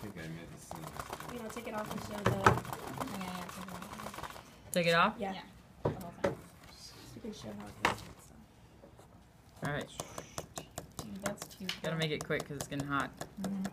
think I made this thing. You know, take it off and show the. Yeah, yeah, take it off. Take it off? Yeah. Yeah. The whole thing. So you can show how it goes. Alright. Dude, that's too. Gotta make it quick because it's getting hot. Mm Mhm.